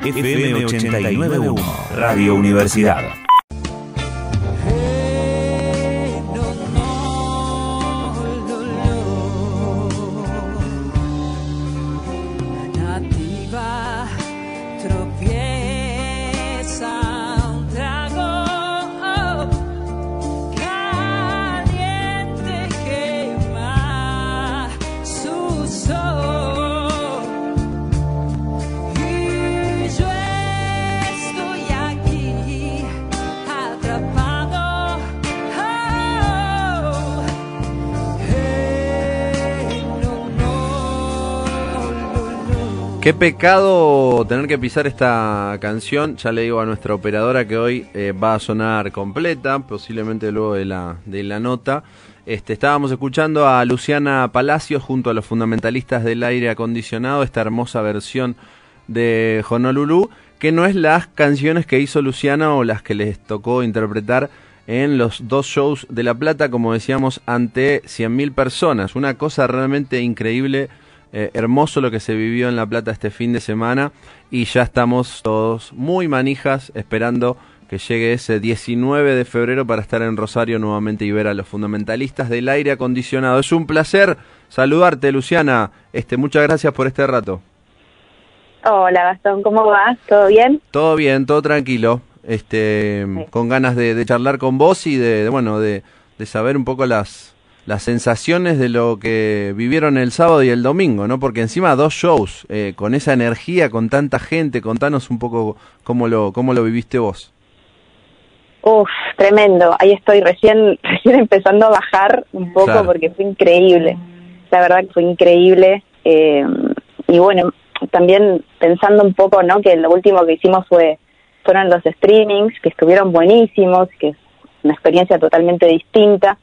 FM 891 Radio Universidad. Qué pecado tener que pisar esta canción. Ya le digo a nuestra operadora que hoy eh, va a sonar completa, posiblemente luego de la, de la nota. Este, estábamos escuchando a Luciana Palacios junto a los fundamentalistas del aire acondicionado, esta hermosa versión de Honolulu, que no es las canciones que hizo Luciana o las que les tocó interpretar en los dos shows de La Plata, como decíamos, ante 100.000 personas. Una cosa realmente increíble eh, hermoso lo que se vivió en La Plata este fin de semana y ya estamos todos muy manijas esperando que llegue ese 19 de febrero para estar en Rosario nuevamente y ver a los fundamentalistas del aire acondicionado. Es un placer saludarte, Luciana. Este, muchas gracias por este rato. Hola Gastón, ¿cómo vas? ¿Todo bien? Todo bien, todo tranquilo. Este, con ganas de, de charlar con vos y de, de, bueno, de, de saber un poco las las sensaciones de lo que vivieron el sábado y el domingo, ¿no? Porque encima dos shows, eh, con esa energía, con tanta gente, contanos un poco cómo lo, cómo lo viviste vos. Uf, tremendo. Ahí estoy recién, recién empezando a bajar un poco Claro. porque fue increíble. La verdad que fue increíble. Eh, y bueno, también pensando un poco, ¿no? Que lo último que hicimos fue fueron los streamings, que estuvieron buenísimos, que es una experiencia totalmente distinta.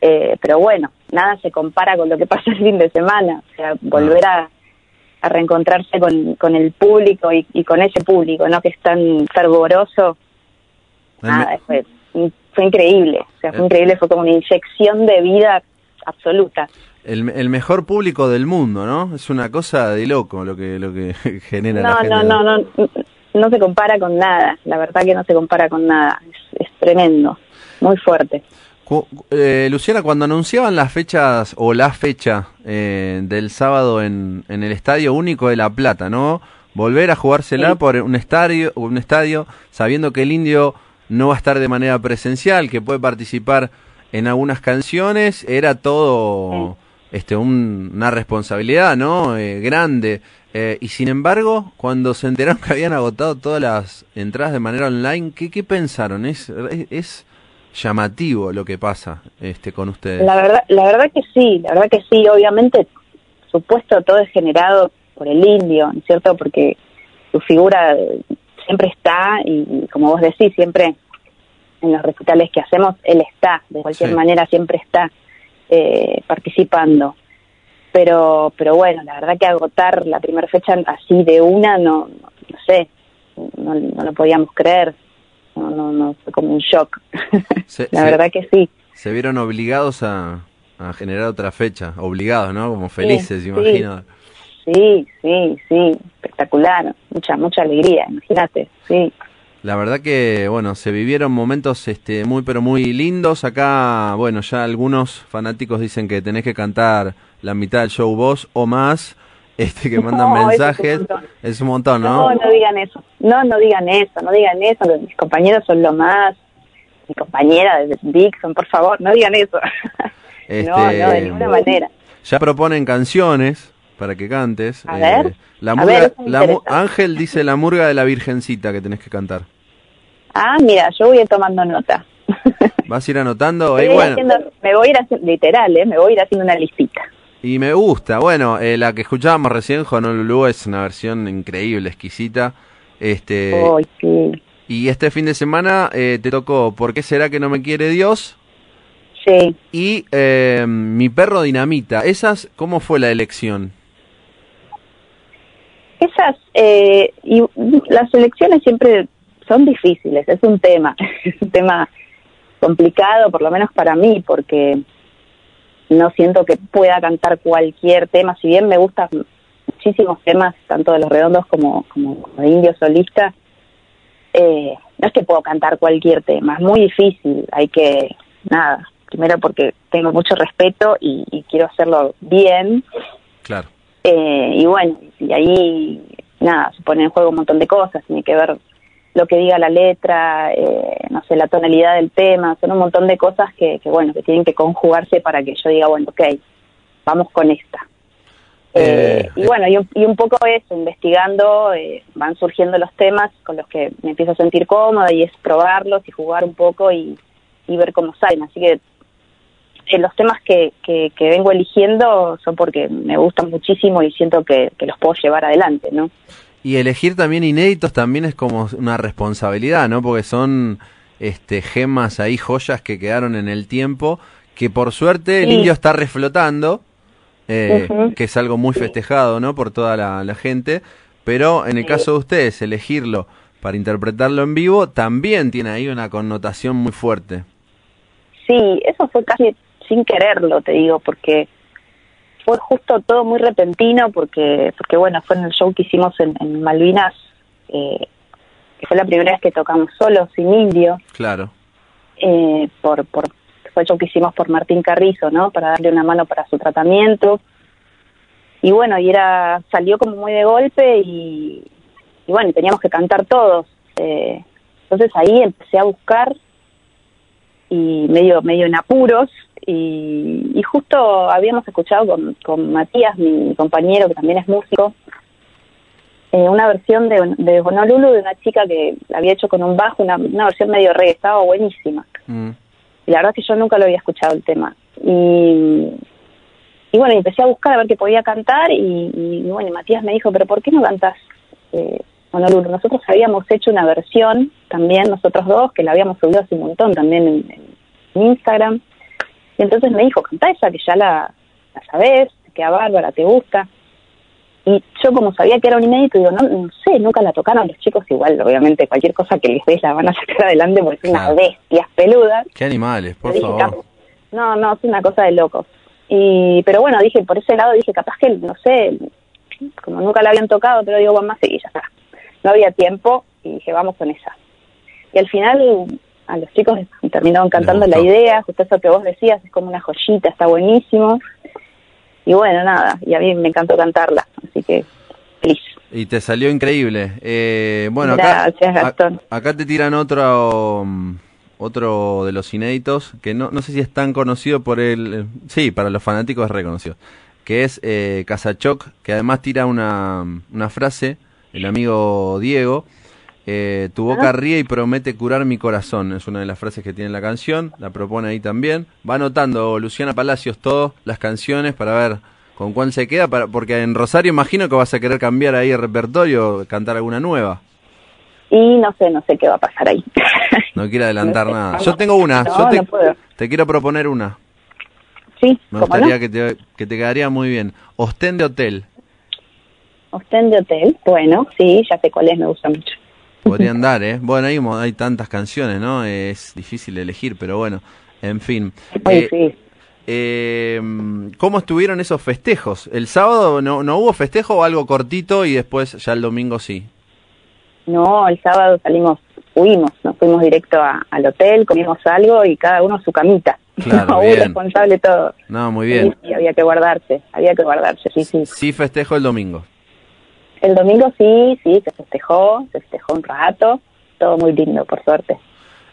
Eh, pero bueno, nada se compara con lo que pasa el fin de semana. O sea, volver a, a reencontrarse con, con el público y, y con ese público, ¿no? Que es tan fervoroso. Nada, fue, fue increíble. O sea, fue Eh. increíble, fue como una inyección de vida absoluta. el, el mejor público del mundo, ¿no? Es una cosa de loco lo que, lo que genera la No, gente. no, no, no, no se compara con nada. La verdad que no se compara con nada. Es, es tremendo, muy fuerte. Eh, Luciana, cuando anunciaban las fechas o la fecha eh, del sábado en, en el Estadio Único de La Plata, ¿no? Volver a jugársela Sí. por un estadio, un estadio, sabiendo que el indio no va a estar de manera presencial, que puede participar en algunas canciones, era todo este un- una responsabilidad, ¿no? Eh, grande. Eh, y sin embargo, cuando se enteraron que habían agotado todas las entradas de manera online, ¿qué, qué pensaron? Es llamativo lo que pasa este con ustedes. La verdad, la verdad que sí, la verdad que sí. Obviamente, supuesto, todo es generado por el indio, ¿no es cierto? Porque su figura eh, siempre está y, como vos decís, siempre en los recitales que hacemos, él está, de cualquier Sí. manera siempre está eh, participando. Pero, pero bueno, la verdad que agotar la primera fecha así de una, no, no, no sé, no, no lo podíamos creer. No, no, no, fue como un shock. Se- la se- verdad que sí. Se vieron obligados a, a generar otra fecha, obligados, ¿no? Como felices, sí. imagino. Sí, sí, sí, espectacular, mucha, mucha alegría, imagínate, sí. La verdad que, bueno, se vivieron momentos este, muy, pero muy lindos. Acá, bueno, ya algunos fanáticos dicen que tenés que cantar la mitad del show vos o más, este, que mandan No, eso es un mensajes. Es un montón, No, ¿no? no digan eso, no, no digan eso, no digan eso, mis compañeros son lo más, mi compañera de Dixon, por favor, no digan eso. Este, No, no, de ninguna manera. Ya proponen canciones para que cantes. A Eh, ver, la a murga- ver, la mu- interesa. Ángel dice la murga de la virgencita que tenés que cantar. Ah, mira, yo voy a ir tomando nota. ¿Vas a ir anotando? A bueno, haciendo- me voy a ir haciendo, literal, ¿eh? me voy a ir haciendo una listita. Y me gusta. Bueno, eh, la que escuchábamos recién, Honolulu, es una versión increíble, exquisita. Este, sí, y este fin de semana eh, te tocó ¿Por qué será que no me quiere Dios? sí. Y eh, Mi perro dinamita. ¿Esas cómo fue la elección? Esas, eh, y las elecciones siempre son difíciles, es un tema, es un tema complicado, por lo menos para mí, porque no siento que pueda cantar cualquier tema, si bien me gusta muchísimos temas, tanto de los redondos como, como, como de indios solistas. Eh, no es que puedo cantar cualquier tema, es muy difícil, hay que, nada, primero porque tengo mucho respeto y, y quiero hacerlo bien, Claro. eh, y bueno, y ahí, nada, se pone en juego un montón de cosas, tiene que ver lo que diga la letra, eh, no sé, la tonalidad del tema, son un montón de cosas que, que, bueno, que tienen que conjugarse para que yo diga, bueno, ok, vamos con esta. Eh, Eh, y bueno, y un, y un poco eso, investigando, eh, van surgiendo los temas con los que me empiezo a sentir cómoda y es probarlos y jugar un poco y, y ver cómo salen. Así que eh, los temas que, que, que vengo eligiendo son porque me gustan muchísimo y siento que, que los puedo llevar adelante, ¿no? Y elegir también inéditos también es como una responsabilidad, ¿no? Porque son este gemas ahí, joyas que quedaron en el tiempo, que por suerte el Sí. indio está reflotando, eh, que es algo muy festejado, ¿no? Por toda la, la gente. Pero en el Sí. caso de ustedes, elegirlo para interpretarlo en vivo también tiene ahí una connotación muy fuerte. Sí, eso fue casi sin quererlo, te digo, porque fue justo todo muy repentino, porque, porque bueno, fue en el show que hicimos en, en Malvinas, eh, que fue la primera vez que tocamos solos, sin indio, Claro. eh, por, por, fue el show que hicimos por Martín Carrizo, ¿no? Para darle una mano para su tratamiento. Y bueno, y era, salió como muy de golpe y, y bueno, teníamos que cantar todos. eh, entonces ahí empecé a buscar y medio, medio en apuros y, y justo habíamos escuchado con, con Matías, mi compañero que también es músico, eh, una versión de, de Honolulu de una chica que la había hecho con un bajo, una, una versión medio reggae, estaba buenísima. Mm. Y la verdad es que yo nunca lo había escuchado el tema. Y, y bueno, empecé a buscar a ver qué podía cantar y, y bueno, y Matías me dijo, pero ¿por qué no cantas eh, Honolulu? Nosotros habíamos hecho una versión también, nosotros dos, que la habíamos subido hace un montón también en, en Instagram. Y entonces me dijo, cantá esa que ya la, la sabés, te queda bárbara, te gusta. Y yo como sabía que era un inédito, digo, no, no sé, nunca la tocaron los chicos igual, obviamente cualquier cosa que les des la van a sacar adelante porque son Claro. unas bestias peludas. Qué animales, por dije, favor. "Cap- No, no, es una cosa de locos. Y, pero bueno, dije, por ese lado dije, capaz que, no sé, como nunca la habían tocado, pero digo, vamos a seguir, ya está. No había tiempo y dije, vamos con esa. Y al final a los chicos terminaron cantando la idea, justo eso que vos decías, es como una joyita, está buenísimo. Y bueno, nada, y a mí me encantó cantarla, así que feliz. Y te salió increíble. Eh, bueno, acá, a- Gastón. acá te tiran otro mm, otro de los inéditos que no, no sé si es tan conocido por el... Sí, para los fanáticos es reconocido. Que es eh, Casachoc, que además tira una, una frase, el amigo Diego. eh, tu boca ríe y promete curar mi corazón. Es una de las frases que tiene la canción. La propone ahí también. Va anotando Luciana Palacios todas las canciones para ver con cuál se queda. Para, porque en Rosario imagino que vas a querer cambiar ahí el repertorio, cantar alguna nueva. Y no sé, no sé qué va a pasar ahí. No quiero adelantar No sé, nada. Yo tengo una. No, Yo te, quiero proponer una. sí, Me ¿cómo gustaría que, te, que te quedaría muy bien. Ostén de Hotel. Ostén de Hotel, bueno, sí, ya sé cuál es, me gusta mucho. Podría andar, ¿eh? Bueno, hay, hay tantas canciones, ¿no? Es difícil elegir, pero bueno. En fin. Muy Eh, difícil. eh, ¿Cómo estuvieron esos festejos? ¿El sábado no, no hubo festejo o algo cortito y después ya el domingo sí? No, el sábado salimos, fuimos, nos fuimos directo a- al hotel, comimos algo y cada uno su camita. Claro, Muy bien. responsable todo. No, muy bien. Sí, sí, había que guardarse, había que guardarse, sí, sí. Sí festejo el domingo. El domingo sí, sí, se festejó, se festejó un rato, todo muy lindo, por suerte.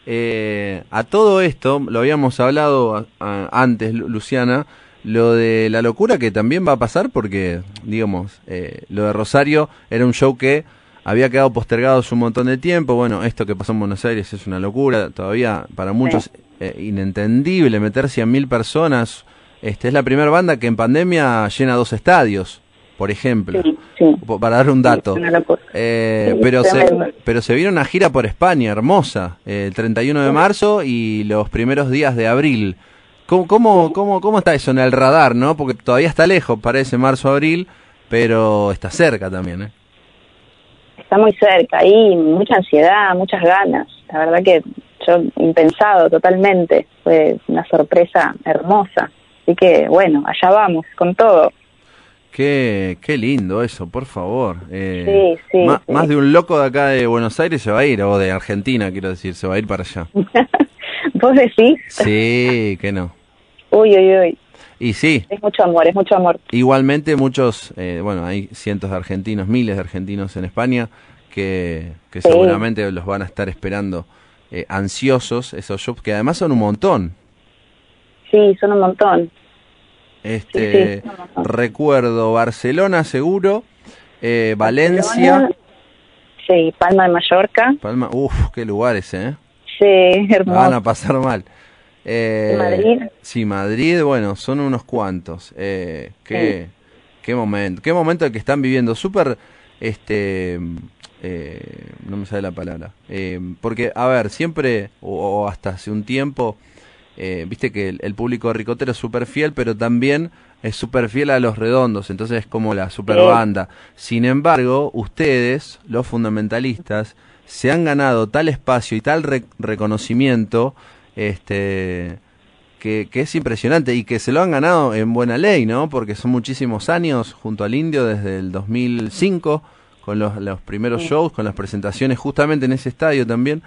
Eh, a todo esto, lo habíamos hablado a- a- antes, Lu- Luciana, lo de la locura que también va a pasar porque, digamos, eh, lo de Rosario era un show que había quedado postergado hace un montón de tiempo. Bueno, esto que pasó en Buenos Aires es una locura, todavía para muchos eh, inentendible meter 100.000 personas. Este, es la primera banda que en pandemia llena dos estadios, por ejemplo, Sí, sí. po- para dar un dato. Sí. Eh, pero, se, pero se viene una gira por España, hermosa, eh, el 31 de marzo y los primeros días de abril. ¿Cómo, cómo, cómo, ¿Cómo está eso en el radar, no? Porque todavía está lejos, parece marzo-abril, pero está cerca también, ¿eh? Está muy cerca, ahí mucha ansiedad, muchas ganas. La verdad que yo impensado totalmente, fue una sorpresa hermosa. Así que bueno, allá vamos, con todo. Qué, qué lindo eso, por favor. Eh, Sí, sí. Más de un loco de acá de Buenos Aires se va a ir, o de Argentina, quiero decir, se va a ir para allá. ¿Vos decís? Sí, que no. Uy, uy, uy. Y sí, Es mucho amor, es mucho amor. igualmente muchos, eh, bueno, hay cientos de argentinos, miles de argentinos en España que, que seguramente los van a estar esperando eh, ansiosos esos shows, que además son un montón. Sí, son un montón. Este, Sí, sí, recuerdo Barcelona seguro, eh, Valencia, Barcelona, Sí, Palma de Mallorca. Palma, uff, qué lugares, eh. Sí, van a pasar mal. Eh, Madrid. Sí, Madrid, bueno, son unos cuantos. Eh, qué, qué momento, qué momento el que están viviendo. Súper, este, eh, no me sale la palabra. Eh, porque, a ver, siempre, o, o hasta hace un tiempo, eh, viste que el, el público ricotero es súper fiel, pero también es súper fiel a los redondos, entonces es como la super banda. Sin embargo, ustedes, los fundamentalistas, se han ganado tal espacio y tal re- reconocimiento, este, que, que es impresionante y que se lo han ganado en buena ley, ¿no? Porque son muchísimos años junto al Indio desde el 2005 con los, los primeros shows, con las presentaciones justamente en ese estadio también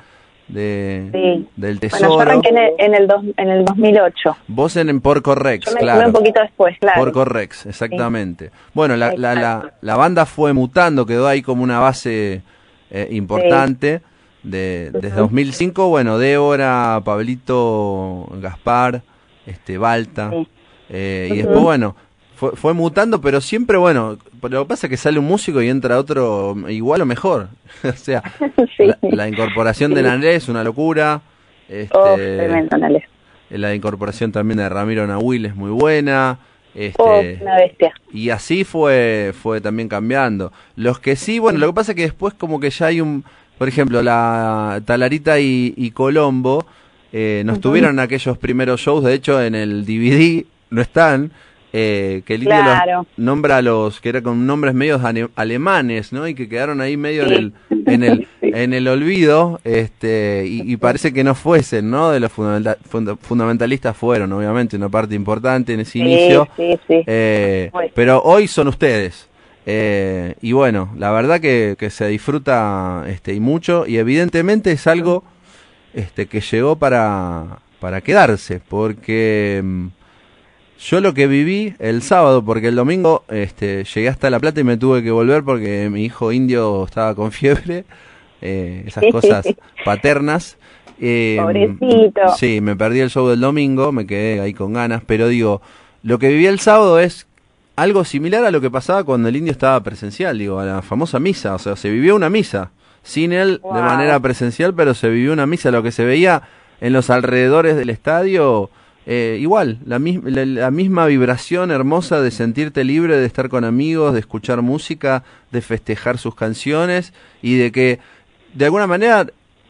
de, Sí. del Bueno, yo Tesoro. arranqué en el, en el, dos- en el 2008. Vos en, en Porco Rex, Yo me claro. un poquito después, claro. Porco Rex, exactamente. Bueno, la, la, la, la banda fue mutando, quedó ahí como una base eh, importante. De, desde 2005, bueno, Débora, Pablito, Gaspar, este, Balta. Sí. eh, y Ujú. después, bueno, fue, fue mutando, pero siempre, bueno, lo que pasa es que sale un músico y entra otro igual o mejor. o sea, sí. la, la incorporación de Sí. Nanlé es una locura. Este, Oh, tremendo, Nale. la incorporación también de Ramiro Nahuil es muy buena. Este, Oh, una bestia. y así fue fue también cambiando. Los que sí, bueno, lo que pasa es que después como que ya hay un, por ejemplo, la Talarita y, y Colombo eh, no estuvieron en aquellos primeros shows, de hecho en el DVD no están, eh, que el indio los Claro. nombra a los que eran con nombres medios ane- alemanes, ¿no? Y que quedaron ahí medio en el en el en el olvido, este y, y parece que no fuesen, ¿no? De los fundamenta- funda- fundamentalistas fueron, obviamente, una parte importante en ese Sí, inicio. sí, sí. Eh, Muy. pero hoy son ustedes. Eh, y bueno, la verdad que, que se disfruta este, y mucho. Y evidentemente es algo este, que llegó para, para quedarse. Porque mm, yo lo que viví el sábado, porque el domingo este, llegué hasta La Plata y me tuve que volver porque mi hijo indio estaba con fiebre. eh, esas cosas paternas. Eh, Pobrecito. Sí, me perdí el show del domingo, me quedé ahí con ganas, pero digo, lo que viví el sábado es algo similar a lo que pasaba cuando el indio estaba presencial, digo, a la famosa misa, o sea, se vivió una misa, sin él de manera presencial, pero se vivió una misa, lo que se veía en los alrededores del estadio, eh, igual, la, la- la misma vibración hermosa de sentirte libre, de estar con amigos, de escuchar música, de festejar sus canciones y de que, de alguna manera,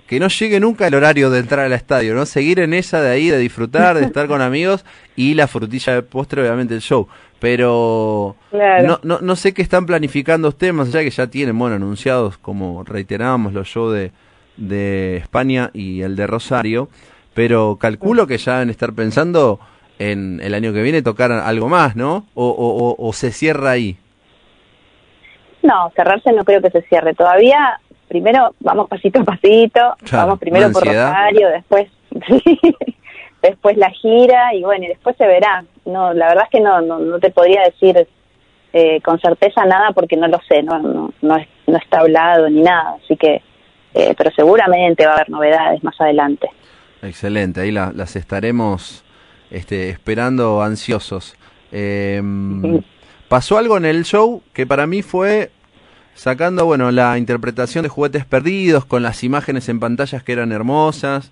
que no llegue nunca el horario de entrar al estadio, ¿no? Seguir en esa de ahí, de disfrutar, de estar con amigos y la frutilla de postre, obviamente, el show. Pero Claro. no, no, no sé qué están planificando ustedes, más allá que ya tienen, bueno, anunciados, como reiterábamos, los shows de, de España y el de Rosario, pero calculo que ya deben estar pensando en el año que viene tocar algo más, ¿no? O, o, o- o se cierra ahí. No, cerrarse no creo que se cierre. Todavía, primero vamos pasito a pasito, vamos primero por. Rosario, después después la gira y bueno, y después se verá. No, la verdad es que no, no, no te podría decir eh, con certeza nada porque no lo sé, no, no, no, es- no está hablado ni nada, así que, eh, pero seguramente va a haber novedades más adelante. Excelente, ahí la- las estaremos este, esperando ansiosos. Eh, pasó algo en el show que para mí fue sacando, bueno, la interpretación de juguetes perdidos con las imágenes en pantallas que eran hermosas,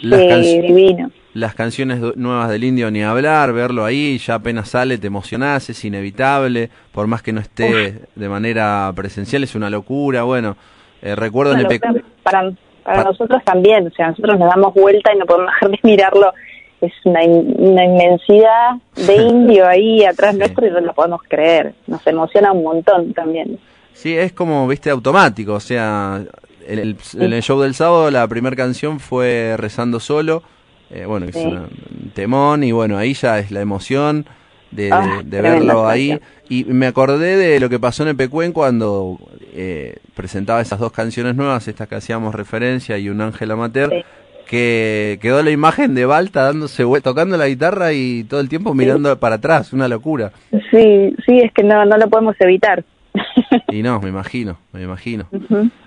las, divino. las canciones nuevas del indio ni hablar, verlo ahí, ya apenas sale, te emocionás, es inevitable, por más que no esté de manera presencial, es una locura, bueno, eh, recuerdo en el... para para Pa- nosotros también, o sea, nosotros nos damos vuelta y no podemos dejar de mirarlo. Es una, in- una inmensidad de indio ahí atrás Sí. nuestro y no lo podemos creer. Nos emociona un montón también. Sí, es como, viste, automático. O sea, en el, en el show del sábado la primera canción fue Rezando Solo. eh, bueno, es Sí. una- un temón y bueno, ahí ya es la emoción de, Ah, de- tremenda verlo ahí. Y me acordé de lo que pasó en Epecuén cuando eh, presentaba esas dos canciones nuevas, estas que hacíamos referencia y un ángel amateur, Sí. que quedó la imagen de Balta dándose tocando la guitarra y todo el tiempo mirando para atrás, una locura. Sí, sí, es que no, no lo podemos evitar. Y no, me imagino, me imagino.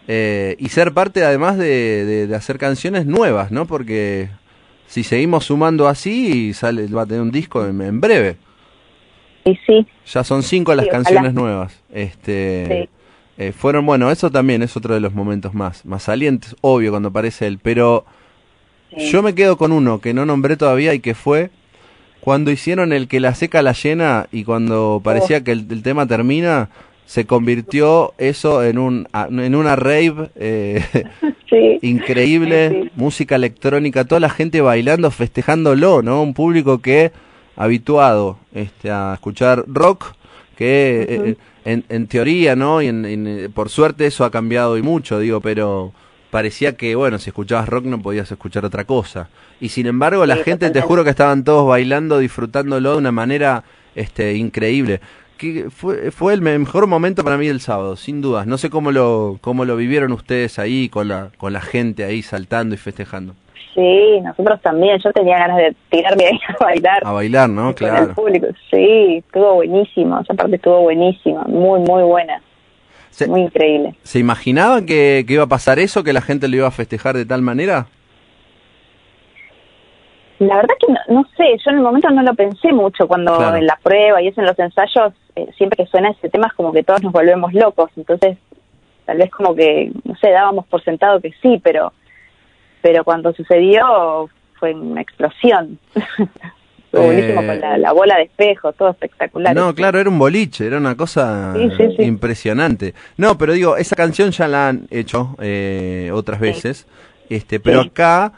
Eh, y ser parte además de, de- de hacer canciones nuevas, ¿no? Porque si seguimos sumando así, sale, va a tener un disco en, en breve. Y sí, Ya son cinco las Sí, canciones nuevas. Este, eh, fueron, bueno, eso también es otro de los momentos más, más salientes, obvio, cuando aparece él. Pero sí. yo me quedo con uno que no nombré todavía y que fue cuando hicieron el que la seca la llena y cuando parecía que el, el tema termina, se convirtió eso en un en una rave eh, sí. increíble, Sí. música electrónica, toda la gente bailando, festejándolo, ¿no? Un público que habituado este, a escuchar rock, que eh, en, en teoría, ¿no? Y en, en, eh, por suerte eso ha cambiado y mucho, digo, pero parecía que, bueno, si escuchabas rock no podías escuchar otra cosa. Y sin embargo, la Sí, gente, te juro que estaban todos bailando, disfrutándolo de una manera este, increíble. Que fue, fue el mejor momento para mí del sábado, sin dudas. No sé cómo lo, cómo lo vivieron ustedes ahí, con la, con la gente ahí saltando y festejando. Sí, nosotros también. Yo tenía ganas de tirarme ahí a bailar. A bailar, ¿no? con el Claro. público. Sí, estuvo buenísimo. Esa parte estuvo buenísima. Muy, muy buena. ¿Se, Muy increíble. ¿se imaginaban que, que iba a pasar eso, que la gente lo iba a festejar de tal manera? La verdad que no, no sé, yo en el momento no lo pensé mucho cuando Claro. en la prueba y eso en los ensayos, eh, siempre que suena ese tema es como que todos nos volvemos locos, entonces tal vez como que, no sé, dábamos por sentado que sí, pero pero cuando sucedió fue una explosión. fue Eh, buenísimo con la, la bola de espejo, todo espectacular. No, claro, era un boliche, era una cosa Sí, sí, sí. impresionante. No, pero digo, esa canción ya la han hecho eh, otras veces, este, pero acá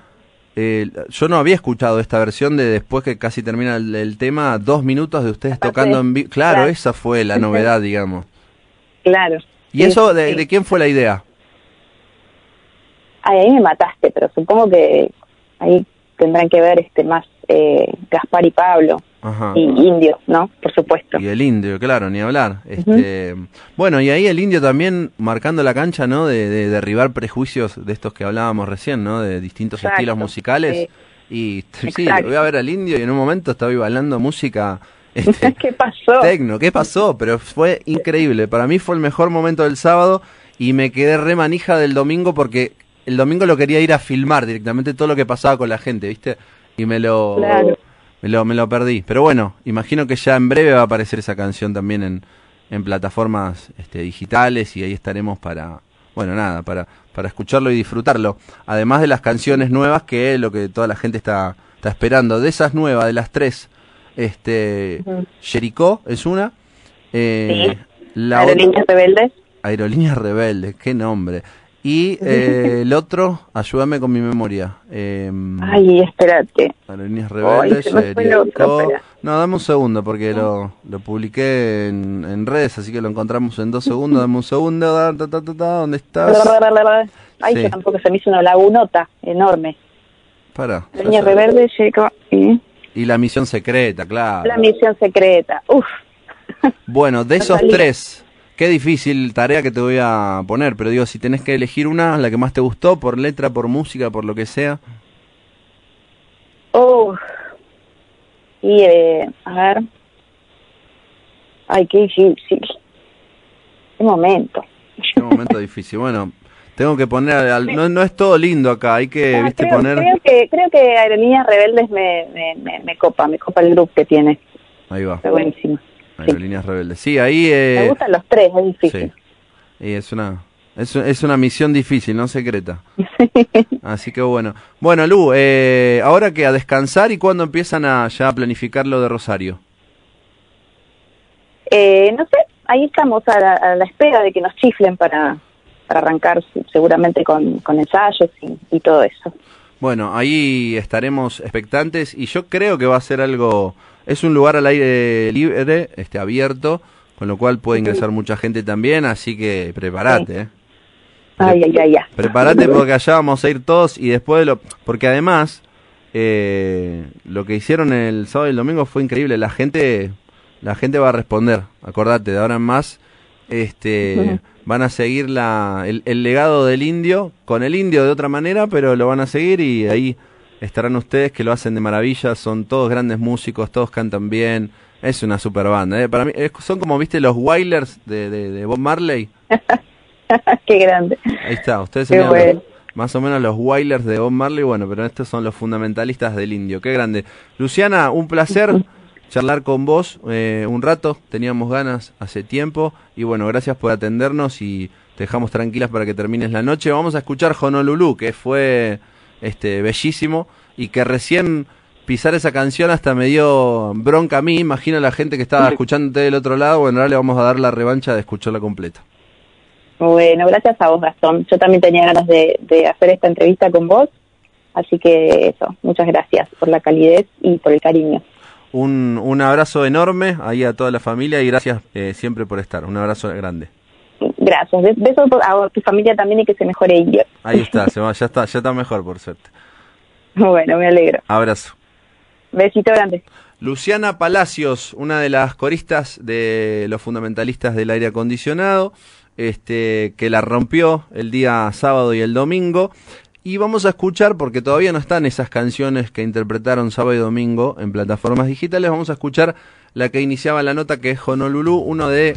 eh, yo no había escuchado esta versión de después que casi termina el, el tema, dos minutos de ustedes Aparte, tocando en vivo. Claro, claro. esa fue la novedad, digamos. Claro. ¿Y eso de, de quién fue la idea? Ay, ahí me mataste, pero supongo que ahí tendrán que ver este más eh, Gaspar y Pablo Ajá. y Indio, ¿no? Por supuesto. Y el indio, claro, ni hablar. Este, Bueno, y ahí el indio también marcando la cancha, ¿no? De, de derribar prejuicios de estos que hablábamos recién, ¿no? De distintos Exacto, estilos musicales. sí. Y sí, voy a ver al indio y en un momento estaba bailando música este, ¿Qué pasó? tecno. ¿Qué pasó? Pero fue increíble. Para mí fue el mejor momento del sábado y me quedé re manija del domingo porque el domingo lo quería ir a filmar directamente todo lo que pasaba con la gente, ¿viste? Y me lo... Claro. Me lo, me lo perdí. Pero bueno, imagino que ya en breve va a aparecer esa canción también en, en plataformas este, digitales y ahí estaremos para, bueno, nada, para, para escucharlo y disfrutarlo. Además de las canciones nuevas que es lo que toda la gente está, está esperando. De esas nuevas, de las tres, este. Jericó es una. Eh, Sí. La Aerolíneas rebeldes. Aerolíneas Rebeldes, qué nombre. Y eh, el otro, ayúdame con mi memoria. Eh, Ay, espérate. Aerolíneas Ay, Rebeldes, se me otro, espera. No, dame un segundo porque lo, lo publiqué en, en redes, así que lo encontramos en dos segundos. Dame un segundo. da, ta, ta, ¿Dónde estás? Ay, Sí. tampoco se me hizo una lagunota enorme. Para. Aerolíneas rebeldes, llegó. y Y la misión secreta, claro. La misión secreta. Uf. Bueno, de esos salía. tres, qué difícil tarea que te voy a poner, pero digo, si tenés que elegir una, la que más te gustó, por letra, por música, por lo que sea. Uf. Y, eh, a ver. Ay, qué difícil. Qué momento. Qué momento difícil. Bueno, tengo que poner, al- no, no es todo lindo acá, hay que, Ah, viste, creo, poner... creo que creo que Aerolíneas Rebeldes me, me, me, me copa, me copa el grupo que tiene. Ahí va, Está buenísimo. Aerolíneas Rebeldes. Sí, ahí... Me Eh, gustan los tres, es difícil. sí. Y es una... Es, es una misión difícil, no secreta. Así que bueno. Bueno, Lu, eh, ahora que a descansar y cuándo empiezan a ya planificar lo de Rosario. Eh, no sé, ahí estamos a la, a la espera de que nos chiflen para, para arrancar se- seguramente con, con ensayos y, y todo eso. Bueno, ahí estaremos expectantes y yo creo que va a ser algo, es un lugar al aire libre, este abierto, con lo cual puede ingresar mucha gente también, así que prepárate, ¿eh? Ay, ay, ay. Prepárate porque allá vamos a ir todos y después de lo, porque además eh, lo que hicieron el sábado y el domingo fue increíble, la gente la gente va a responder. Acordate, de ahora en más, este, van a seguir la, el, el legado del indio, con el indio de otra manera, pero lo van a seguir y ahí estarán ustedes que lo hacen de maravilla, son todos grandes músicos, todos cantan bien, es una super banda. ¿eh? Para mí es- son como, viste, los Wailers de, de, de Bob Marley. Qué grande. Ahí está, ustedes serían bueno. más o menos los Wailers de Bob Marley, bueno, pero estos son los fundamentalistas del indio. Qué grande. Luciana, un placer charlar con vos eh, un rato, teníamos ganas hace tiempo y bueno, gracias por atendernos y te dejamos tranquilas para que termines la noche. Vamos a escuchar Honolulu, que fue este bellísimo y que recién pisar esa canción hasta me dio bronca a mí, imagino a la gente que estaba escuchándote del otro lado, bueno, ahora le vamos a dar la revancha de escucharla completa. Bueno, gracias a vos, Gastón. Yo también tenía ganas de, de hacer esta entrevista con vos. Así que eso, muchas gracias por la calidez y por el cariño. Un, un abrazo enorme ahí a toda la familia y gracias eh, siempre por estar. Un abrazo grande. Gracias. Bes- Besos a tu familia también y que se mejore Indio. Ahí está, se va, ya está, ya está mejor por suerte. Bueno, me alegro. Abrazo. Besito grande. Luciana Palacios, una de las coristas de los fundamentalistas del aire acondicionado, este, que la rompió el día sábado y el domingo. Y vamos a escuchar, porque todavía no están esas canciones que interpretaron sábado y domingo en plataformas digitales, vamos a escuchar la que iniciaba la nota, que es Honolulu, uno de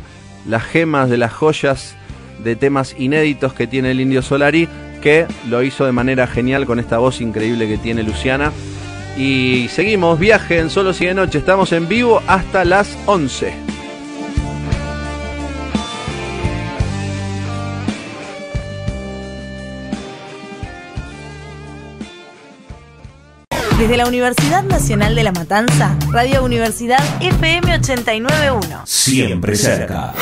las gemas, de las joyas de temas inéditos que tiene el Indio Solari, que lo hizo de manera genial con esta voz increíble que tiene Luciana. Y seguimos, viaje en Solo Sigue Noche, estamos en vivo hasta las 11. Desde la Universidad Nacional de La Matanza, Radio Universidad FM 891. Siempre cerca.